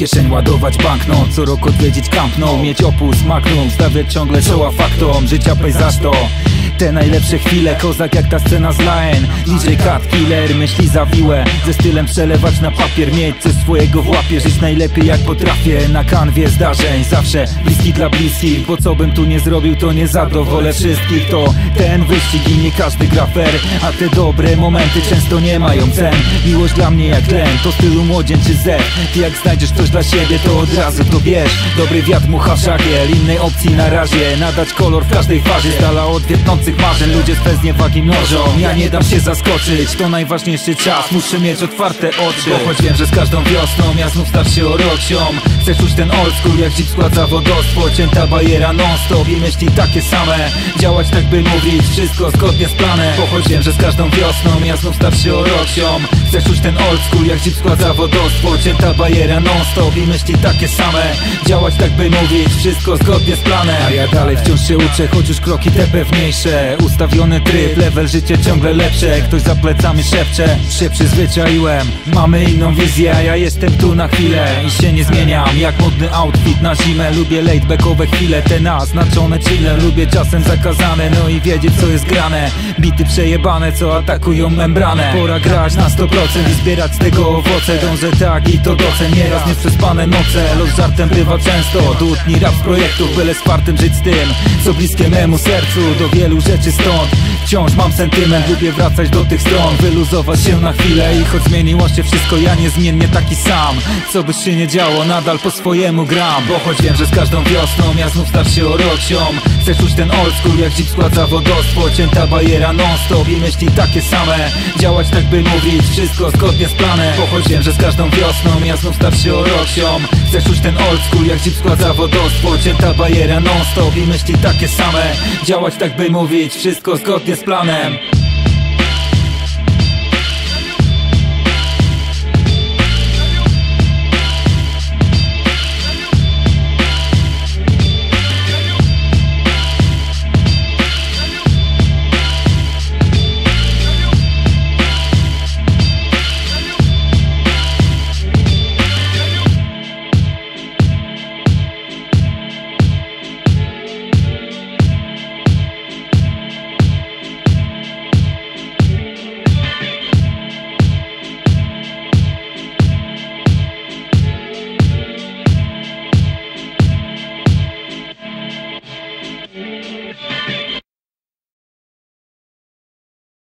kieszeń ładować banknot Co rok odwiedzić Camp Nou Mieć opus, magnum Stawiać ciągle czoła faktom Życia pejzaż to te najlepsze chwile, kozak jak ta scena z Line DJ Cut Killer, myśli zawiłe Ze stylem przelewać na papier Mieć coś swojego w łapie. Żyć najlepiej jak potrafię. Na kanwie zdarzeń. Zawsze bliski dla bliskich. Bo co bym tu nie zrobił to nie zadowolę wszystkich. To ten wyścig i nie każdy gra fair. A te dobre momenty często nie mają cen. Miłość dla mnie jak tlen To stylu młodzień czy Z Ty jak znajdziesz coś dla siebie to od razu to bierz. Dobry wiatr mucha szagiel Innej opcji na razie. Nadać kolor w każdej fazie. Z dala od marzeń Ludzie z bez niewagi mnożą. Ja nie dam się zaskoczyć To najważniejszy czas. Muszę mieć otwarte oczy Bo choć wiem, że z każdą wiosną Ja znów starszy o rok ziom Chcę czuć ten old school Jak jeep skład zawodowstwo Cięta bajera non stop I myśli takie same. Działać tak by mówić Wszystko zgodnie z planem. Bo choć wiem, że z każdą wiosną Ja znów starszy o rok ziom Chcę czuć ten old school Jak jeep skład zawodowstwo Cięta bajera non stop I myśli takie same. Działać tak by mówić Wszystko zgodnie z planem. A ja dalej wciąż się uczę Choć już kroki te pewniejsze Ustawiony tryb, level życie ciągle lepsze. Ktoś za plecami szepcze Się przyzwyczaiłem. Mamy inną wizję, ja jestem tu na chwilę. I się nie zmieniam, jak modny outfit na zimę. Lubię latebackowe chwile, te naznaczone chile Lubię czasem zakazane, no i wiedzieć co jest grane. Bity przejebane, co atakują membranę. Pora grać na 100% i zbierać z tego owoce. Dążę tak i to docen, nieraz nieprzespane noce. Los żartem bywa często, dudni rap z projektów Byle spartym żyć z tym, co bliskie memu sercu. Do wielu rzeczy stąd Wciąż mam sentyment, lubię wracać do tych stron Wyluzować się na chwilę. I choć zmieniło się wszystko Ja niezmiennie taki sam. Co by się nie działo, nadal po swojemu gram. Bo choć wiem, że z każdą wiosną Ja znów starszy o rok ziom Chcę czuć ten old school, jak jeep skład zawodowstwo Cięta bajera non stop i myśli takie same. Działać tak by mówić, wszystko zgodnie z planem. Bo choć wiem, że z każdą wiosną Ja znów starszy o rok ziom Chcę czuć ten old school, jak jeep skład zawodowstwo Cięta bajera non stop i myśli takie same. Działać tak by mówić, wszystko zgodnie z planem